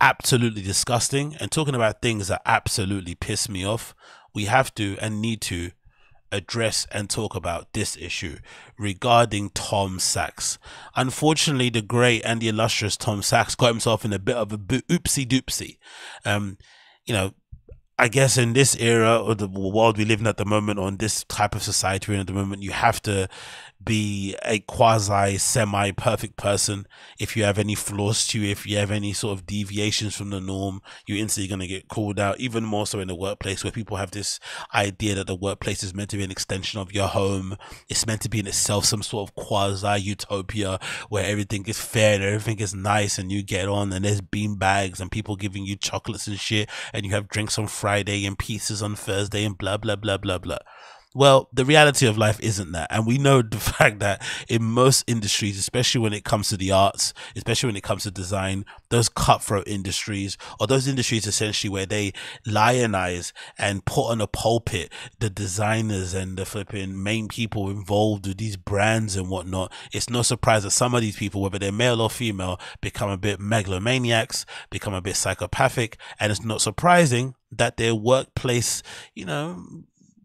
absolutely disgusting and talking about things that absolutely piss me off, we have to and need to address and talk about this issue regarding Tom Sachs. Unfortunately, the great and the illustrious Tom Sachs got himself in a bit of a oopsie doopsie. Um, you know, I guess in this era or the world we live in at the moment, on this type of society we're in at the moment, you have to be a quasi semi perfect person. If you have any flaws to you, if you have any sort of deviations from the norm, you're instantly going to get called out. Even more so in the workplace where people have this idea that the workplace is meant to be an extension of your home. It's meant to be in itself some sort of quasi utopia where everything is fair and everything is nice and you get on and there's bean bags and people giving you chocolates and shit and you have drinks on Friday and pizzas on Thursday and blah, blah, blah, blah, blah. Well, the reality of life isn't that. And we know the fact that in most industries, especially when it comes to the arts, especially when it comes to design, those cutthroat industries or those industries essentially where they lionize and put on a pulpit the designers and the flipping main people involved with these brands and whatnot. It's no surprise that some of these people, whether they're male or female, become a bit megalomaniacs, become a bit psychopathic. And it's not surprising that their workplace, you know,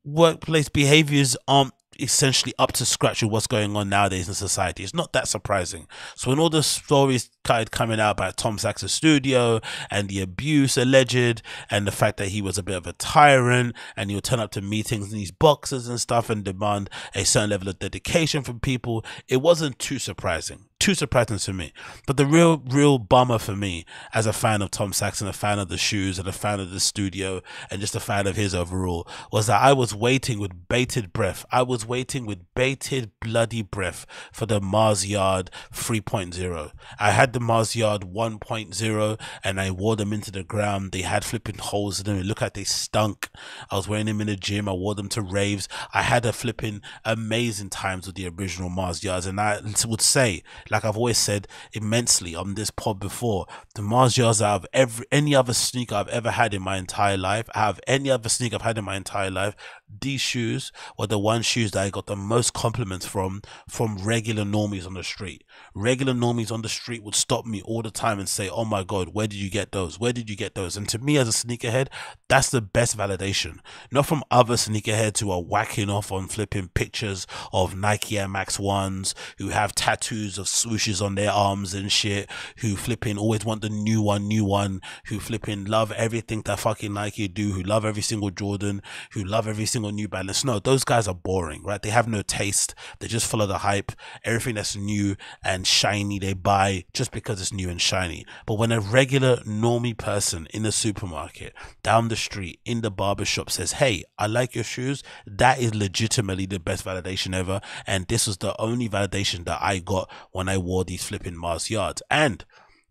workplace behaviors aren't essentially up to scratch with what's going on nowadays in society. It's not that surprising. So when all the stories started coming out about Tom Sachs' studio and the abuse alleged and the fact that he was a bit of a tyrant and he would turn up to meetings in these boxes and stuff and demand a certain level of dedication from people, it wasn't too surprising too surprising to me. But the real, real bummer for me as a fan of Tom Sachs and a fan of the shoes and a fan of the studio and just a fan of his overall was that I was waiting with bated breath. I was waiting with bated bloody breath for the Mars Yard 3.0. I had the Mars Yard 1.0 and I wore them into the ground. They had flipping holes in them. It looked like they stunk. I was wearing them in the gym. I wore them to raves. I had a flipping amazing times with the original Mars Yards. And I would say like I've always said immensely on this pod before, the Mars Yards out of every any other sneaker I've ever had in my entire life, out of any other sneaker I've had in my entire life, these shoes were the one shoes that I got the most compliments from from regular normies on the street. Regular normies on the street would stop me all the time and say, "Oh my god, where did you get those? Where did you get those?" And to me as a sneakerhead, that's the best validation. Not from other sneakerheads who are whacking off on flipping pictures of Nike Air Max ones, who have tattoos of swooshes on their arms and shit, who flipping always want the new one, new one, who flipping love everything that fucking Nike do, who love every single Jordan, who love every single single New Balance. No, those guys are boring, right? They have no taste. They just follow the hype. Everything that's new and shiny, they buy just because it's new and shiny. But when a regular normie person in the supermarket, down the street, in the barbershop says, Hey, I like your shoes, that is legitimately the best validation ever. And this was the only validation that I got when I wore these flipping Mars yards. And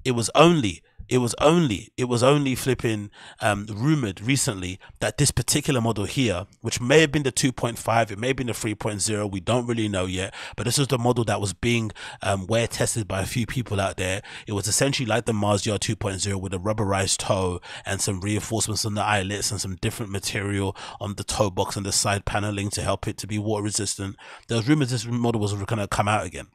it was only it was only it was only flipping um, rumored recently that this particular model here, which may have been the 2.5, it may have been the 3.0, we don't really know yet, but this was the model that was being um, wear tested by a few people out there. It was essentially like the Mars Yard 2.0 with a rubberized toe and some reinforcements on the eyelets and some different material on the toe box and the side paneling to help it to be water resistant. There was rumors this model was going to come out again.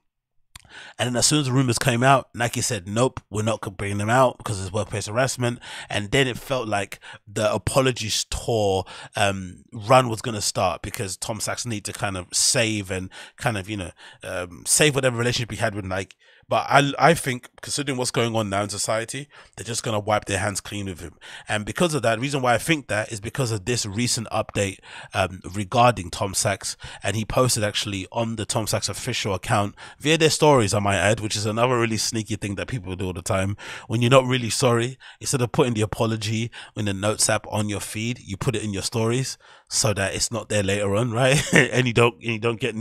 And then as soon as the rumors came out, Nike said, nope, we're not bringing them out because it's workplace harassment. And then it felt like the apologies tour um, run was going to start because Tom Sachs needed to kind of save and kind of, you know, um, save whatever relationship he had with Nike. But I, I think, considering what's going on now in society, they're just going to wipe their hands clean with him. And because of that, reason why I think that is because of this recent update um, regarding Tom Sachs. And he posted actually on the Tom Sachs official account via their stories, I might add, which is another really sneaky thing that people do all the time. When you're not really sorry, instead of putting the apology in the notes app on your feed, you put it in your stories so that it's not there later on, right? and you don't, you don't get,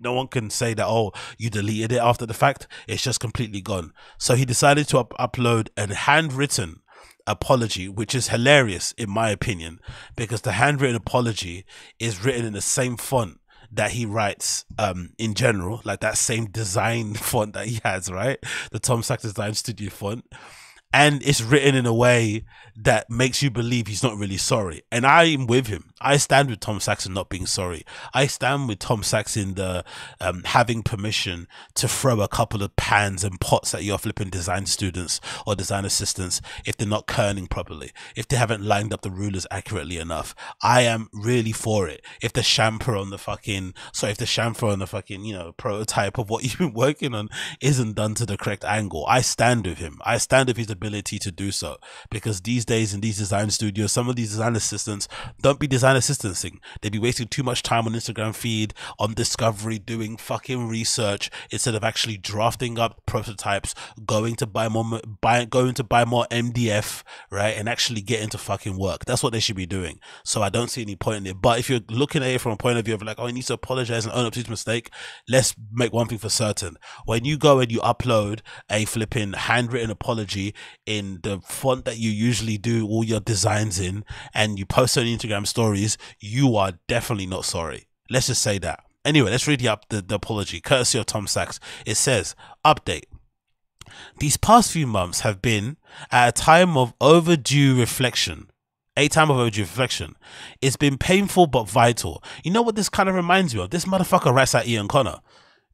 no one can say that, oh, you deleted it after the fact. It's just completely gone. So he decided to up- upload a handwritten apology, which is hilarious in my opinion, because the handwritten apology is written in the same font that he writes um in general, like that same design font that he has, right? The Tom Sachs Design Studio font and it's written in a way that makes you believe he's not really sorry. And I'm with him. I stand with Tom Sachs on not being sorry. I stand with Tom Sachs on the um, having permission to throw a couple of pans and pots at your flipping design students or design assistants if they're not kerning properly, if they haven't lined up the rulers accurately enough. I am really for it. If the chamfer on the fucking, sorry, if the chamfer on the fucking, you know, prototype of what you've been working on isn't done to the correct angle, I stand with him. I stand with his ability to do so because these days in these design studios, some of these design assistants don't be design assistanting. They be wasting too much time on Instagram feed, on Discovery, doing fucking research instead of actually drafting up prototypes, going to buy more, buy, going to buy more MDF, right, and actually get into fucking work. That's what they should be doing. So I don't see any point in it. But if you're looking at it from a point of view of like, oh, he needs to apologize and own up to his mistake, let's make one thing for certain. When you go and you upload a flipping handwritten apology in the font that you usually do all your designs in and you post on Instagram stories, you are definitely not sorry. Let's just say that. Anyway, let's read the, up, the, the apology, courtesy of Tom Sachs. It says, update. These past few months have been at a time of overdue reflection. A time of overdue reflection. It's been painful but vital. You know what this kind of reminds me of? This motherfucker writes at Ian Connor.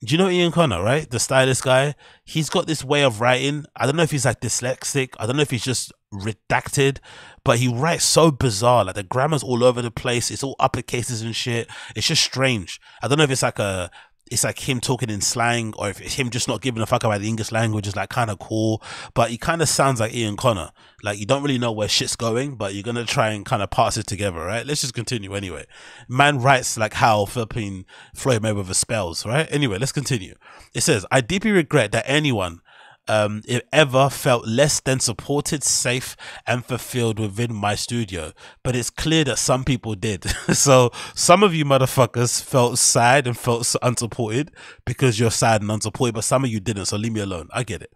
Do you know Ian Connor, right? The stylist guy. He's got this way of writing. I don't know if he's like dyslexic. I don't know if he's just redacted, but he writes so bizarre. Like the grammar's all over the place. It's all uppercases and shit. It's just strange. I don't know if it's like a it's like him talking in slang or if it's him just not giving a fuck about the English language is like kind of cool. But he kind of sounds like Ian Connor. Like you don't really know where shit's going, but you're going to try and kind of pass it together, right? Let's just continue anyway. Man writes like how Philippine Floyd Mayweather spells, right? Anyway, let's continue. It says, I deeply regret that anyone um, ever felt less than supported, safe, and fulfilled within my studio. But it's clear that some people did. so some of you motherfuckers felt sad and felt unsupported because you're sad and unsupported, but some of you didn't. So leave me alone. I get it.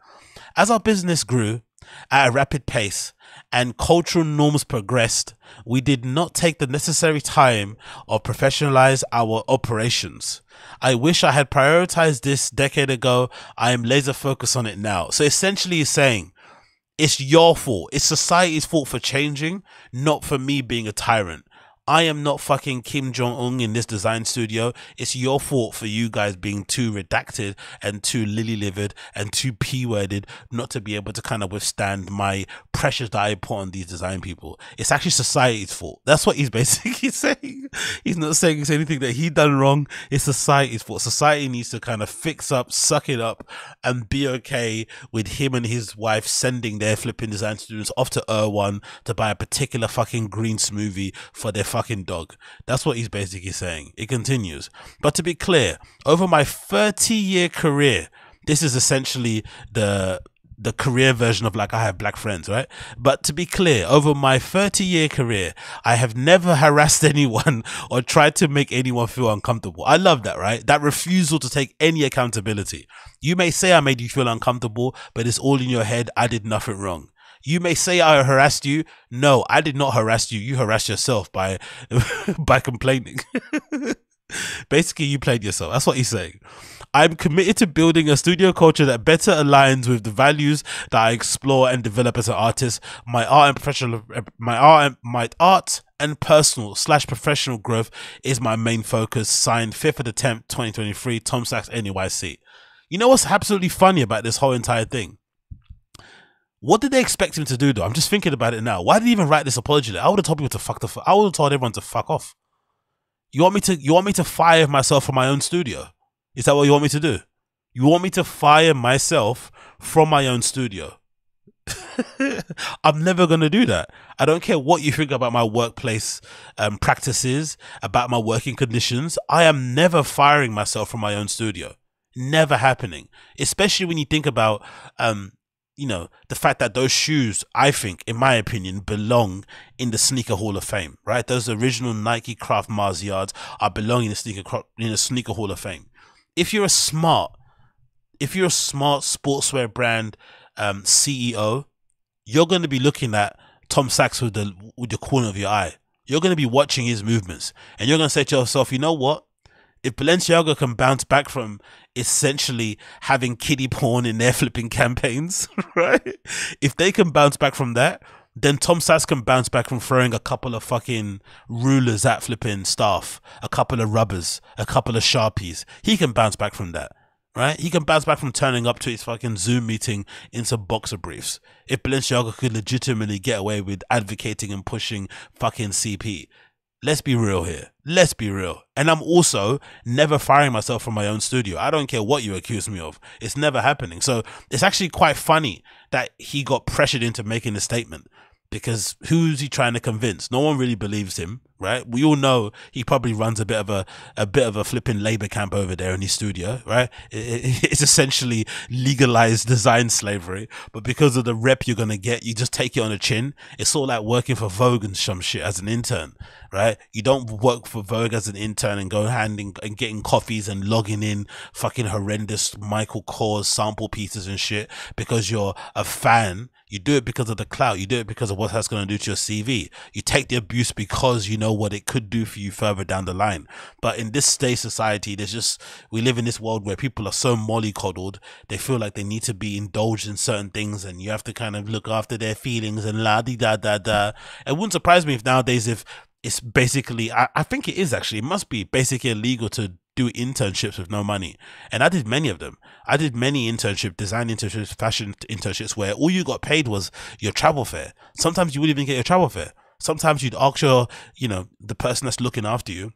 As our business grew at a rapid pace, and cultural norms progressed, we did not take the necessary time or professionalize our operations. I wish I had prioritized this decade ago. I am laser focused on it now. So essentially, he's saying it's your fault. It's society's fault for changing, not for me being a tyrant. I am not fucking Kim Jong Un in this design studio. It's your fault for you guys being too redacted and too lily livered and too p worded not to be able to kind of withstand my pressures that I put on these design people. It's actually society's fault. That's what he's basically saying. He's not saying it's anything that he done wrong. It's society's fault. Society needs to kind of fix up, suck it up, and be okay with him and his wife sending their flipping design students off to Erewhon to buy a particular fucking green smoothie for their fucking dog. That's what he's basically saying. It continues. But to be clear, over my 30 year career, this is essentially the the career version of like I have black friends, right? But to be clear, over my 30 year career, I have never harassed anyone or tried to make anyone feel uncomfortable. I love that, right? That refusal to take any accountability. You may say I made you feel uncomfortable, but it's all in your head. I did nothing wrong. You may say I harassed you. No, I did not harass you. You harassed yourself by by complaining. Basically, you played yourself. That's what he's saying. I'm committed to building a studio culture that better aligns with the values that I explore and develop as an artist. My art and professional, my art, and, my art and personal slash professional growth is my main focus. Signed 5th of the 10th, 2023, Tom Sachs, NYC. You know what's absolutely funny about this whole entire thing? What did they expect him to do though? I'm just thinking about it now. Why did he even write this apology? I would have told people to fuck the. F- I would have told everyone to fuck off. You want me to? You want me to fire myself from my own studio? Is that what you want me to do? You want me to fire myself from my own studio? I'm never going to do that. I don't care what you think about my workplace um, practices, about my working conditions. I am never firing myself from my own studio. Never happening. Especially when you think about um, you know, the fact that those shoes, I think, in my opinion, belong in the sneaker hall of fame, right? Those original NikeCraft Mars yards are belonging in the sneaker in the sneaker hall of fame. If you're a smart, if you're a smart sportswear brand um, CEO, you're going to be looking at Tom Sachs with the with the corner of your eye. You're going to be watching his movements, and you're going to say to yourself, you know what? If Balenciaga can bounce back from essentially having kiddie porn in their flipping campaigns, right? If they can bounce back from that, then Tom Sachs can bounce back from throwing a couple of fucking rulers at flipping staff, a couple of rubbers, a couple of sharpies. He can bounce back from that, right? He can bounce back from turning up to his fucking Zoom meeting in some boxer briefs. If Balenciaga could legitimately get away with advocating and pushing fucking CP, let's be real here. Let's be real. And I'm also never firing myself from my own studio. I don't care what you accuse me of. It's never happening. So it's actually quite funny that he got pressured into making a statement because who's he trying to convince? No one really believes him, right? We all know he probably runs a bit of a a bit of a flipping labor camp over there in his studio, right? It, it's essentially legalized design slavery, but because of the rep you're gonna get, you just take it on the chin. It's all like working for Vogue and some shit as an intern, right? You don't work for Vogue as an intern and go handing and getting coffees and logging in fucking horrendous Michael Kors sample pieces and shit because you're a fan you do it because of the clout. You do it because of what that's going to do to your CV. You take the abuse because you know what it could do for you further down the line. But in this day society, there's just, we live in this world where people are so mollycoddled. They feel like they need to be indulged in certain things and you have to kind of look after their feelings and la di da da da. It wouldn't surprise me if nowadays, if it's basically, I, I think it is actually, it must be basically illegal to do internships with no money. And I did many of them. I did many internship, design internships, fashion internships where all you got paid was your travel fare. Sometimes you wouldn't even get your travel fare. Sometimes you'd ask your, you know, the person that's looking after you,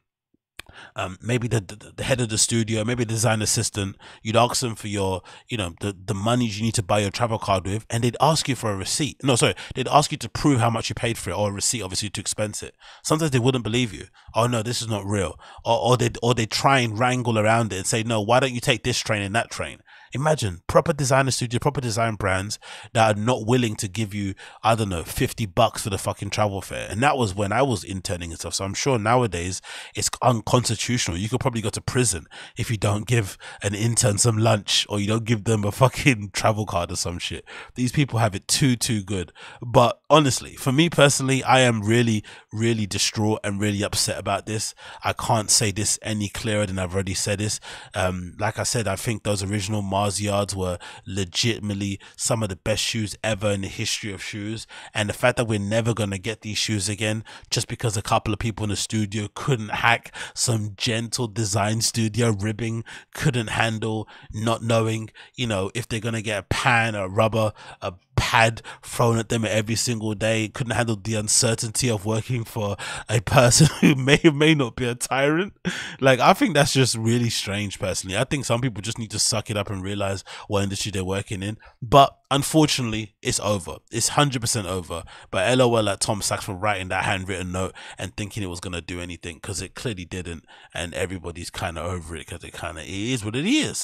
um, maybe the, the, the head of the studio, maybe the design assistant. You'd ask them for your, you know, the the money you need to buy your travel card with, and they'd ask you for a receipt. No, sorry, they'd ask you to prove how much you paid for it, or a receipt, obviously, to expense it. Sometimes they wouldn't believe you. Oh no, this is not real. Or or they or they try and wrangle around it and say, no, why don't you take this train and that train? Imagine proper designer studio, proper design brands that are not willing to give you, I don't know, 50 bucks for the fucking travel fare. And that was when I was interning and stuff. So I'm sure nowadays it's unconstitutional. You could probably go to prison if you don't give an intern some lunch or you don't give them a fucking travel card or some shit. These people have it too, too good. But honestly, for me personally, I am really, really distraught and really upset about this. I can't say this any clearer than I've already said this. Um, like I said, I think those original Mars yards were legitimately some of the best shoes ever in the history of shoes. And the fact that we're never going to get these shoes again just because a couple of people in the studio couldn't hack some gentle design studio ribbing, couldn't handle not knowing, you know, if they're going to get a pan, a rubber, a pad thrown at them every single day, couldn't handle the uncertainty of working for a person who may or may not be a tyrant. Like, I think that's just really strange, personally. I think some people just need to suck it up and realize what industry they're working in. But unfortunately, it's over. It's 100% over. But lol at Tom Sachs for writing that handwritten note and thinking it was going to do anything because it clearly didn't. And everybody's kind of over it because it kind of is what it is.